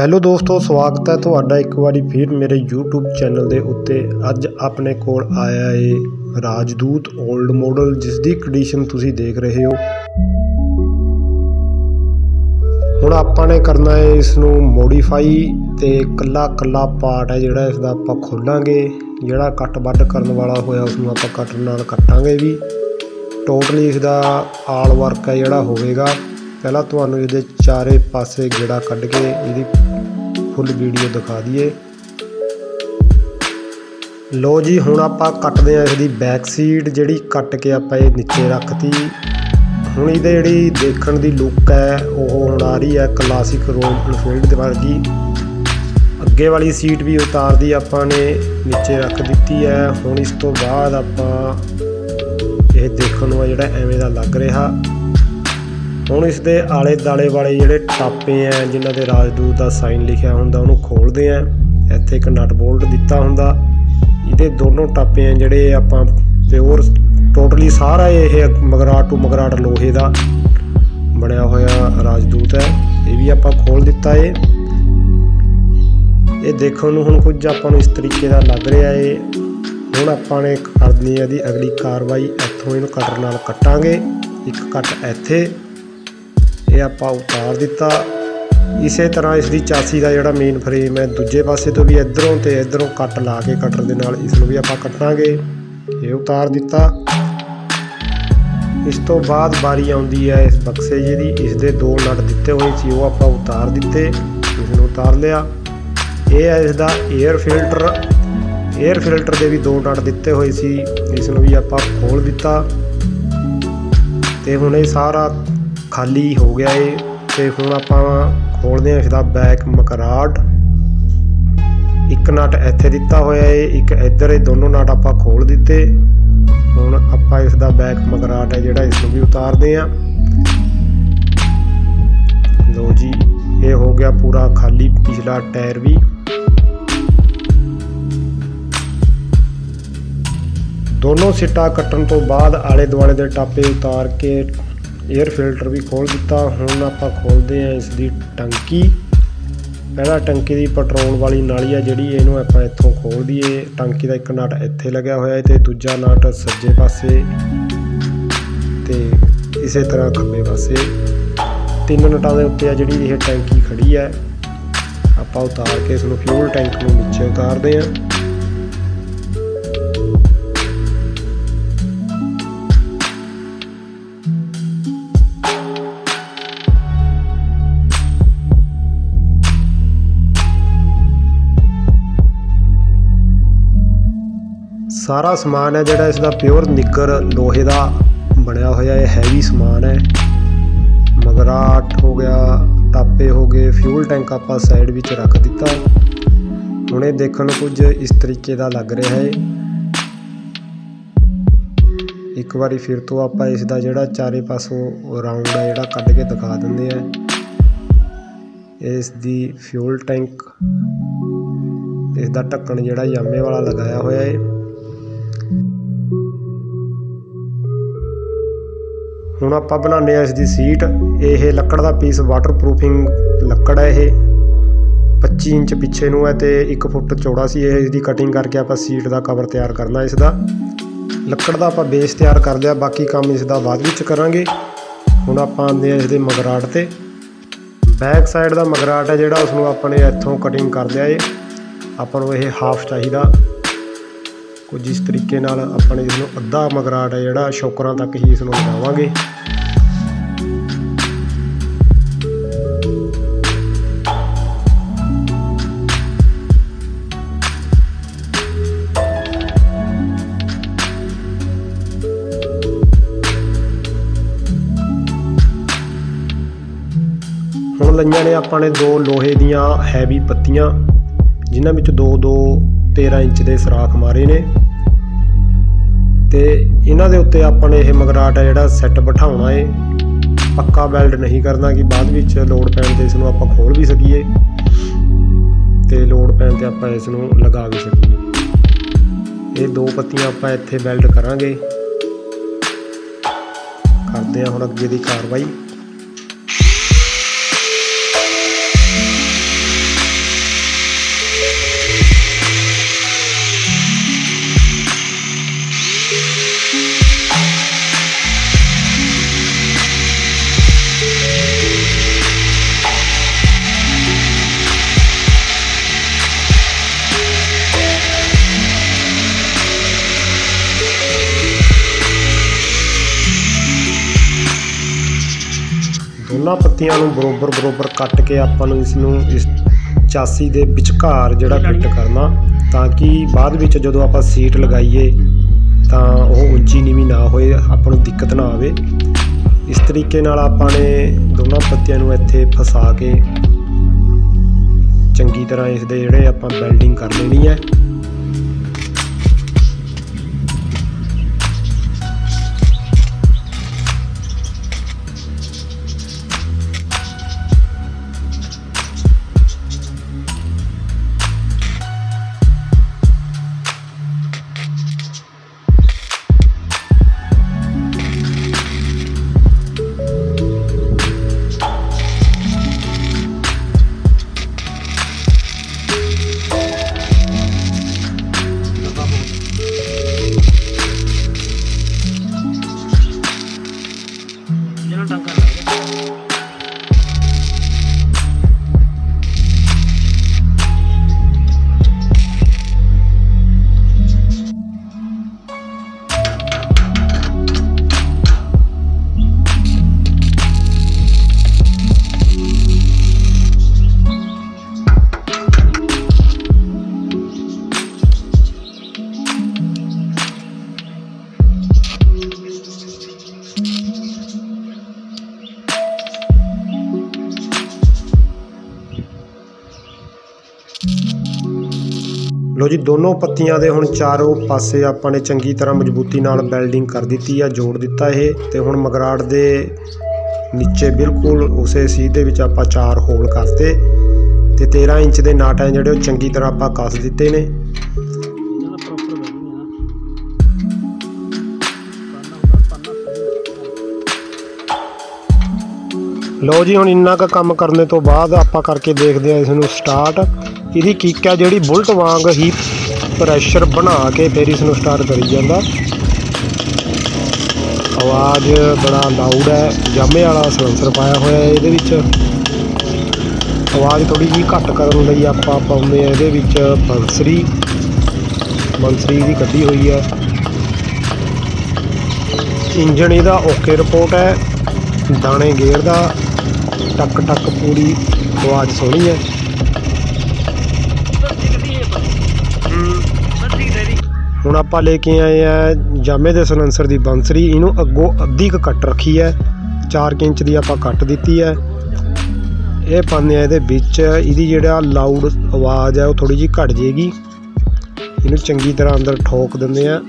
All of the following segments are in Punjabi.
ਹੈਲੋ ਦੋਸਤੋ, ਸਵਾਗਤ ਹੈ ਤੁਹਾਡਾ ਇੱਕ ਵਾਰੀ ਫਿਰ ਮੇਰੇ YouTube ਚੈਨਲ ਦੇ ਉੱਤੇ। ਅੱਜ ਆਪਣੇ ਕੋਲ ਆਇਆ ਏ ਰਾਜਦੂਤ 올ਡ ਮਾਡਲ ਜਿਸ ਦੀ ਕੰਡੀਸ਼ਨ ਤੁਸੀਂ ਦੇਖ ਰਹੇ ਹੋ। ਹੁਣ ਆਪਾਂ ਨੇ ਕਰਨਾ ਹੈ ਇਸ ਨੂੰ ਮੋਡੀਫਾਈ ਤੇ ਕੱਲਾ ਕੱਲਾ ਪਾਰਟ ਹੈ ਜਿਹੜਾ ਇਸ ਦਾ ਆਪਾਂ ਖੋਲਾਂਗੇ। ਜਿਹੜਾ ਕੱਟ ਵੱਡ ਕਰਨ ਵਾਲਾ ਹੋਇਆ ਉਸ ਨੂੰ ਆਪਾਂ ਕਟਰ ਨਾਲ ਕੱਟਾਂਗੇ ਵੀ। ਟੋਟਲੀ ਇਸ ਦਾ ਆਲ ਵਰਕ ਹੈ ਜਿਹੜਾ ਹੋਵੇਗਾ। ਪਹਿਲਾਂ ਤੁਹਾਨੂੰ ਇਹਦੇ ਚਾਰੇ ਪਾਸੇ ਗੇੜਾ ਕੱਢ ਕੇ ਇਹਦੀ ਫੁੱਲ ਵੀਡੀਓ ਦਿਖਾ ਦਈਏ। ਲੋ ਜੀ, ਹੁਣ ਆਪਾਂ ਕੱਟਦੇ ਆ ਇਹਦੀ ਬੈਕ ਸੀਟ ਜਿਹੜੀ ਕੱਟ ਕੇ ਆਪਾਂ ਇਹ ਨੀਚੇ ਰੱਖਤੀ। ਹੁਣ ਇਹਦੇ ਜਿਹੜੀ ਦੇਖਣ ਦੀ ਲੁੱਕ ਹੈ, ਉਹ ਹੁਣ ਆ ਰਹੀ ਹੈ ਕਲਾਸਿਕ ਰੋਲ ਇਨਫੀਲਡ ਦੇ ਵਰਗੀ। ਅੱਗੇ ਵਾਲੀ ਸੀਟ ਵੀ ਉਤਾਰਦੀ ਆਪਾਂ ਨੇ, ਨੀਚੇ ਰੱਖ ਦਿੱਤੀ ਹੈ। ਹੁਣ ਇਸ ਤੋਂ ਬਾਅਦ ਆਪਾਂ ਇਹ ਦੇਖਣ ਨੂੰ ਜਿਹੜਾ ਐਵੇਂ ਦਾ ਲੱਗ ਰਿਹਾ। ਹੁਣ ਇਸ ਦੇ ਆਲੇ ਦਾਲੇ ਵਾਲੇ ਜਿਹੜੇ ਟਾਪੇ ਆ, ਜਿਨ੍ਹਾਂ ਦੇ ਰਾਜਦੂਤ ਦਾ ਸਾਈਨ ਲਿਖਿਆ ਹੁੰਦਾ, ਉਹਨੂੰ ਖੋਲਦੇ ਆ। ਇੱਥੇ ਇੱਕ ਨਟ ਬੋਲਟ ਦਿੱਤਾ ਹੁੰਦਾ। ਇਹਦੇ ਦੋਨੋਂ ਟਾਪੇ ਆ ਜਿਹੜੇ ਆਪਾਂ ਪਿਓਰ ਟੋਟਲੀ ਸਾਰਾ ਇਹ ਮਗਰਾਟ ਟੂ ਮਗਰਾਟ ਲੋਹੇ ਦਾ ਬਣਿਆ ਹੋਇਆ ਰਾਜਦੂਤ ਹੈ। ਇਹ ਵੀ ਆਪਾਂ ਖੋਲ ਦਿੱਤਾ ਏ। ਇਹ ਦੇਖਣ ਨੂੰ ਹੁਣ ਕੁਝ ਆਪਾਂ ਨੂੰ ਇਸ ਤਰੀਕੇ ਦਾ ਲੱਗ ਰਿਹਾ ਏ। ਹੁਣ ਆਪਾਂ ਨੇ ਕਰਨੀ ਹੈ ਦੀ ਅਗਲੀ ਕਾਰਵਾਈ। ਇੱਥੋਂ ਇਹਨੂੰ ਕਟਰ ਨਾਲ ਕੱਟਾਂਗੇ। ਇੱਕ ਕੱਟ ਇੱਥੇ। ਇਹ ਆਪਾਂ ਉਤਾਰ ਦਿੱਤਾ। ਇਸੇ ਤਰ੍ਹਾਂ ਇਸ ਦੀ ਚਾਸੀ ਦਾ ਜਿਹੜਾ ਮੇਨ ਫਰੇਮ ਹੈ, ਦੂਜੇ ਪਾਸੇ ਤੋਂ ਵੀ ਇਧਰੋਂ ਤੇ ਇਧਰੋਂ ਕੱਟ ਲਾ ਕੇ ਕਟਰ ਦੇ ਨਾਲ ਇਸ ਨੂੰ ਵੀ ਆਪਾਂ ਕੱਟਾਂਗੇ। ਇਹ ਉਤਾਰ ਦਿੱਤਾ। ਇਸ ਤੋਂ ਬਾਅਦ ਬਾਰੀ ਆਉਂਦੀ ਹੈ ਇਸ ਬਕਸੇ ਜਿਹਦੀ ਇਸ ਦੇ ਦੋ ਨਟ ਦਿੱਤੇ ਹੋਏ ਸੀ, ਉਹ ਆਪਾਂ ਉਤਾਰ ਦਿੱਤੇ। ਇਸ ਨੂੰ ਉਤਾਰ ਲਿਆ। ਇਹ ਹੈ ਇਸ ਦਾ 에ਅਰ ਫਿਲਟਰ 에ਅਰ ਫਿਲਟਰ ਦੇ ਵੀ ਦੋ ਨਟ ਦਿੱਤੇ ਹੋਏ ਸੀ। ਇਸ ਨੂੰ ਵੀ ਆਪਾਂ ਖੋਲ ਦਿੱਤਾ। ਤੇ ਹੁਣ ਇਹ ਸਾਰਾ ਖਾਲੀ ਹੋ ਗਿਆ ਏ। ਤੇ ਹੁਣ ਆਪਾਂ ਖੋਲਦੇ ਹਾਂ ਇਸ ਦਾ ਬੈਕ ਮਕਰਾਟ ਇੱਕ ਨਟ ਇੱਥੇ ਦਿੱਤਾ ਹੋਇਆ ਏ, ਇੱਕ ਇੱਧਰ ਇਹ ਦੋਨੋਂ ਨਟ ਆਪਾਂ ਖੋਲ ਦਿੱਤੇ। ਹੁਣ ਆਪਾਂ ਇਸ ਦਾ ਬੈਕ ਮਕਰਾਟ ਹੈ ਜਿਹੜਾ ਇਸ ਨੂੰ ਵੀ ਉਤਾਰਦੇ ਆਂ ਲੋ ਜੀ, ਇਹ ਹੋ ਗਿਆ ਪੂਰਾ ਖਾਲੀ ਪਿਛਲਾ ਟਾਇਰ ਵੀ। ਦੋਨੋਂ ਸਿੱਟਾ ਕੱਟਣ ਤੋਂ ਬਾਅਦ ਆਲੇ ਦੁਆਲੇ ਦੇ ਟਾਪੇ ਉਤਾਰ ਕੇ 에ਅਰ ਫਿਲਟਰ ਵੀ ਖੋਲ ਦਿੱਤਾ, ਹੁਣ ਆਪਾਂ ਖੋਲਦੇ ਆਂ ਇਸ ਦੀ ਟੰਕੀ। ਪਹਿਲਾਂ ਟੰਕੀ ਦੀ ਪੈਟਰੋਲ ਵਾਲੀ ਨਾਲੀ ਆ ਜਿਹੜੀ, ਇਹਨੂੰ ਆਪਾਂ ਇੱਥੋਂ ਖੋਲ ਦਈਏ। ਟੰਕੀ ਦਾ ਇੱਕ ਨਟ ਇੱਥੇ ਲੱਗਿਆ ਹੋਇਆ ਹੈ ਤੇ ਦੂਜਾ ਨਟ ਸੱਜੇ ਪਾਸੇ ਤੇ ਇਸੇ ਤਰ੍ਹਾਂ ਖੱਬੇ ਪਾਸੇ। ਤਿੰਨ ਨਟਾਂ ਦੇ ਉੱਤੇ ਆ ਜਿਹੜੀ ਇਹ ਟੈਂਕੀ ਖੜੀ ਹੈ। ਆਪਾਂ ਉਤਾਰ ਕੇ ਇਸ ਨੂੰ ਫਿਊਲ ਟੈਂਕ ਨੂੰ ਨੀਚੇ ਉਤਾਰਦੇ ਆਂ ਸਾਰਾ ਸਮਾਨ ਹੈ ਜਿਹੜਾ ਇਸ ਦਾ ਪਿਓਰ ਨਿੱਗਰ ਲੋਹੇ ਦਾ ਬਣਿਆ ਹੋਇਆ, ਇਹ ਹੈਵੀ ਸਮਾਨ ਹੈ। ਮਗਰਾਟ ਹੋ ਗਿਆ ਟਾਪੇ ਹੋ ਗਏ ਫਿਊਲ ਟੈਂਕ ਆਪਾਂ ਸਾਈਡ ਵਿੱਚ ਰੱਖ ਦਿੱਤਾ। ਹੁਣ ਇਹ ਦੇਖਣ ਨੂੰ ਕੁਝ ਇਸ ਤਰੀਕੇ ਦਾ ਲੱਗ ਰਿਹਾ ਹੈ। ਇੱਕ ਵਾਰੀ ਫਿਰ ਤੋਂ ਆਪਾਂ ਇਸ ਦਾ ਜਿਹੜਾ ਚਾਰੇ ਪਾਸੋਂ ਰਾਉਂਡ ਹੈ, ਜਿਹੜਾ ਕੱਢ ਕੇ ਦਿਖਾ ਦਿੰਦੇ ਆ ਇਸ ਦੀ ਫਿਊਲ ਟੈਂਕ ਇਸ ਦਾ ਢੱਕਣ ਜਿਹੜਾ ਯਾਮੇ ਵਾਲਾ ਲਗਾਇਆ ਹੋਇਆ ਹੈ। ਹੁਣ ਆਪਾਂ ਬਣਾਉਂਦੇ ਆ ਇਸ ਦੀ ਸੀਟ। ਇਹ ਲੱਕੜ ਦਾ ਪੀਸ ਵਾਟਰਪ੍ਰੂਫਿੰਗ ਲੱਕੜ ਹੈ ਇਹ। 25 ਇੰਚ ਪਿੱਛੇ ਨੂੰ ਹੈ ਤੇ 1 ਫੁੱਟ ਚੌੜਾ ਸੀ ਇਹ। ਇਸ ਦੀ ਕਟਿੰਗ ਕਰਕੇ ਆਪਾਂ ਸੀਟ ਦਾ ਕਵਰ ਤਿਆਰ ਕਰਨਾ ਇਸ ਦਾ ਲੱਕੜ ਦਾ ਆਪਾਂ ਬੇਸ ਤਿਆਰ ਕਰ ਲਿਆ ਬਾਕੀ ਕੰਮ ਇਸ ਦਾ ਬਾਅਦ ਵਿੱਚ ਕਰਾਂਗੇ। ਹੁਣ ਆਪਾਂ ਆਉਂਦੇ ਆ ਇਸ ਦੇ ਮਗਰਾਟ ਤੇ। ਬੈਕ ਸਾਈਡ ਦਾ ਮਗਰਾਟ ਹੈ ਜਿਹੜਾ ਉਸ ਨੂੰ ਆਪਾਂ ਇੱਥੋਂ ਕਟਿੰਗ ਕਰ ਲਿਆ ਏ ਆਪਾਂ ਨੂੰ ਇਹ ਹਾਫ ਚਾਹੀਦਾ। ਕੁਝ ਜਿਸ ਤਰੀਕੇ ਨਾਲ ਆਪਾਂ ਨੇ ਇਸ ਨੂੰ ਅੱਧਾ ਮਗਰਾਟ ਹੈ ਜਿਹੜਾ, ਸ਼ੋਕਰਾਂ ਤੱਕ ਹੀ ਇਸ ਨੂੰ ਲਗਾਵਾਂਗੇ। ਹੁਣ ਲਈਆਂ ਨੇ ਆਪਾਂ ਨੇ ਦੋ ਲੋਹੇ ਦੀਆਂ ਹੈਵੀ ਪੱਤੀਆਂ, ਜਿਨ੍ਹਾਂ ਵਿੱਚ ਦੋ ਦੋ 13 ਇੰਚ ਦੇ ਸਰਾਖ ਮਾਰੇ ਨੇ। ਤੇ ਇਹਨਾਂ ਦੇ ਉੱਤੇ ਆਪਾਂ ਨੇ ਇਹ ਮਗਰਾਟ ਹੈ ਜਿਹੜਾ ਸੈੱਟ ਬਿਠਾਉਣਾ ਏ। ਪੱਕਾ ਵੈਲਡ ਨਹੀਂ ਕਰਨਾ ਕਿ ਬਾਅਦ ਵਿੱਚ ਲੋਡ ਪੈਣ ਤੇ ਇਸ ਨੂੰ ਆਪਾਂ ਖੋਲ ਵੀ ਸਕੀਏ। ਤੇ ਲੋਡ ਪੈਣ ਤੇ ਆਪਾਂ ਇਸ ਨੂੰ ਲਗਾ ਵੀ ਸਕੀਏ। ਇਹ ਦੋ ਪੱਤੀਆਂ ਆਪਾਂ ਇੱਥੇ ਵੈਲਡ ਕਰਾਂਗੇ। ਕਰਦੇ ਹਾਂ ਹੁਣ ਅੱਗੇ ਦੀ ਕਾਰਵਾਈ। ਦੋਨਾਂ ਪੱਤੀਆਂ ਨੂੰ ਬਰੋਬਰ ਬਰੋਬਰ ਕੱਟ ਕੇ ਆਪਾਂ ਨੂੰ ਇਸ ਨੂੰ ਇਸ ਚਾਸੀ ਦੇ ਵਿਚਕਾਰ ਜਿਹੜਾ ਫਿੱਟ ਕਰਨਾ, ਤਾਂ ਕਿ ਬਾਅਦ ਵਿੱਚ ਜਦੋਂ ਆਪਾਂ ਸੀਟ ਲਗਾਈਏ, ਤਾਂ ਉਹ ਉੱਚੀ ਨੀਵੀਂ ਨਾ ਹੋਏ, ਆਪਾਂ ਨੂੰ ਦਿੱਕਤ ਨਾ ਆਵੇ। ਇਸ ਤਰੀਕੇ ਨਾਲ ਆਪਾਂ ਨੇ ਦੋਨਾਂ ਪੱਤੀਆਂ ਨੂੰ ਇੱਥੇ ਫਸਾ ਕੇ ਚੰਗੀ ਤਰ੍ਹਾਂ ਇਸ ਦੇ ਜਿਹੜੇ ਆਪਾਂ ਬੈਲਡਿੰਗ ਕਰ ਲੈਣੀ ਹੈ। ਲੋ ਜੀ, ਦੋਨੋਂ ਪੱਤੀਆਂ ਦੇ ਹੁਣ ਚਾਰੋਂ ਪਾਸੇ ਆਪਾਂ ਨੇ ਚੰਗੀ ਤਰ੍ਹਾਂ ਮਜ਼ਬੂਤੀ ਨਾਲ ਵੈਲਡਿੰਗ ਕਰ ਦਿੱਤੀ ਆ, ਜੋੜ ਦਿੱਤਾ ਇਹ ਤੇ ਹੁਣ ਮਗਰਾੜ ਦੇ ਨੀਚੇ ਬਿਲਕੁਲ ਉਸੇ ਸੀਧ ਦੇ ਵਿੱਚ ਆਪਾਂ ਚਾਰ ਹੋਲ ਕਰਤੇ ਤੇ 13 ਇੰਚ ਦੇ ਨਾਟ ਹੈ ਜਿਹੜੇ ਉਹ ਚੰਗੀ ਤਰ੍ਹਾਂ ਆਪਾਂ ਕੱਸ ਦਿੱਤੇ ਨੇ। ਇਹਨਾਂ ਲੋ ਜੀ, ਹੁਣ ਇੰਨਾ ਕੁ ਕੰਮ ਕਰਨ ਤੋਂ ਬਾਅਦ ਆਪਾਂ ਕਰਕੇ ਦੇਖਦੇ ਆ ਇਸ ਨੂੰ ਸਟਾਰਟ। ਇਹਦੀ ਕਿੱਕ ਹੈ ਜਿਹੜੀ ਬੁਲਟ ਵਾਂਗ ਹੀ ਪ੍ਰੈਸ਼ਰ ਬਣਾ ਕੇ ਫਿਰ ਇਸ ਨੂੰ ਸਟਾਰਟ ਕਰੀ ਜਾਂਦਾ। ਆਵਾਜ਼ ਬੜਾ ਲਾਊਡ ਹੈ, ਜਾਮੇ ਵਾਲਾ ਸਲੈਂਸਰ ਪਾਇਆ ਹੋਇਆ ਹੈ ਇਹਦੇ ਵਿੱਚ। ਆਵਾਜ਼ ਥੋੜੀ ਜਿਹੀ ਘੱਟ ਕਰਨ ਲਈ ਆਪਾਂ ਪਾਉਂਦੇ ਆ ਇਹਦੇ ਵਿੱਚ ਬੰਸਰੀ। ਬੰਸਰੀ ਦੀ ਕੱਢੀ ਹੋਈ ਹੈ। ਇੰਜਣ ਇਹਦਾ ਓਕੇ ਰਿਪੋਰਟ ਹੈ। ਦਾਣੇ ਗੇਅਰ ਦਾ ਟੱਕ ਟੱਕ ਪੂਰੀ ਆਵਾਜ਼ ਸੋਹਣੀ ਹੈ। ਹੁਣ ਆਪਾਂ ਲੈ ਕੇ ਆਏ ਆ ਜਾਮੇ ਦੇ ਸਲੈਂਸਰ ਦੀ ਬੰਸਰੀ। ਇਹਨੂੰ ਅੱਗੋਂ ਅੱਧੀ ਕੁ ਕੱਟ ਰੱਖੀ ਹੈ। 4 ਇੰਚ ਦੀ ਆਪਾਂ ਕੱਟ ਦਿੱਤੀ ਹੈ। ਇਹ ਪਾਉਂਦੇ ਆ ਇਹਦੇ ਵਿੱਚ, ਇਹਦੀ ਜਿਹੜਾ ਲਾਊਡ ਆਵਾਜ਼ ਹੈ ਉਹ ਥੋੜੀ ਜਿਹੀ ਘਟ ਜਾਏਗੀ। ਇਹਨੂੰ ਚੰਗੀ ਤਰ੍ਹਾਂ ਅੰਦਰ ਠੋਕ ਦਿੰਦੇ ਆ।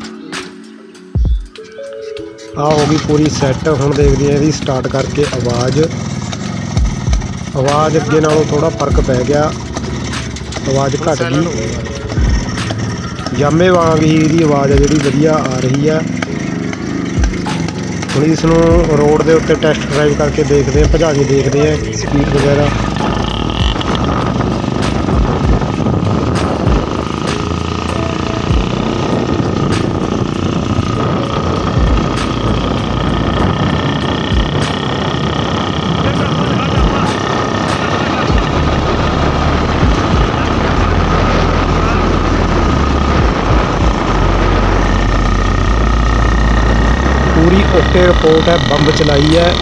ਆ ਹੋ ਗਈ ਪੂਰੀ ਸੈੱਟ ਹੁਣ ਦੇਖਦੇ ਆ ਇਹਦੀ ਸਟਾਰਟ ਕਰਕੇ ਆਵਾਜ਼। ਆਵਾਜ਼ ਅੱਗੇ ਨਾਲੋਂ ਥੋੜਾ ਫ਼ਰਕ ਪੈ ਗਿਆ। ਆਵਾਜ਼ ਘਟ ਗਈ। ਜਾਮੇ ਵਾਂਗ ਹੀ ਇਹਦੀ ਆਵਾਜ਼ ਆ ਜਿਹੜੀ ਵਧੀਆ ਆ ਰਹੀ ਹੈ ਹੁਣ ਇਸ ਨੂੰ ਰੋਡ ਦੇ ਉੱਤੇ ਟੈਸਟ ਡਰਾਈਵ ਕਰਕੇ ਦੇਖਦੇ ਹਾਂ ਭਜਾ ਕੇ ਦੇਖਦੇ ਹਾਂ ਸਪੀਡ ਵਗੈਰਾ। ਪੂਰੀ ਰਿਪੋਰਟ ਹੈ, ਬੰਬ ਚਲਾਈ ਹੈ।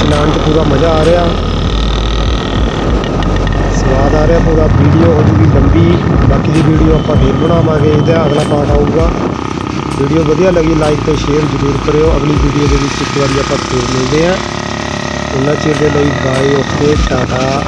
ਚਲਾਉਣ 'ਚ ਪੂਰਾ ਮਜ਼ਾ ਆ ਰਿਹਾ। ਸਵਾਦ ਆ ਰਿਹਾ ਪੂਰਾ। ਵੀਡੀਓ ਹੋ ਜੂਗੀ ਲੰਬੀ। ਬਾਕੀ ਦੀ ਵੀਡੀਓ ਆਪਾਂ ਫੇਰ ਬਣਾਵਾਂਗੇ। ਇਹਦਾ ਅਗਲਾ ਪਾਰਟ ਆਊਗਾ। ਵੀਡੀਓ ਵਧੀਆ ਲੱਗੀ ਲਾਈਕ ਤੇ ਸ਼ੇਅਰ ਜ਼ਰੂਰ ਕਰਿਓ। ਅਗਲੀ ਵੀਡੀਓ ਦੇ ਵਿੱਚ ਇੱਕ ਵਾਰੀ ਆਪਾਂ ਫੇਰ ਮਿਲਦੇ ਹਾਂ। ਉਹਨਾਂ ਚਿਰ ਦੇ ਲਈ ਬਾਏ ਓਕੇ ਟਾਟਾ।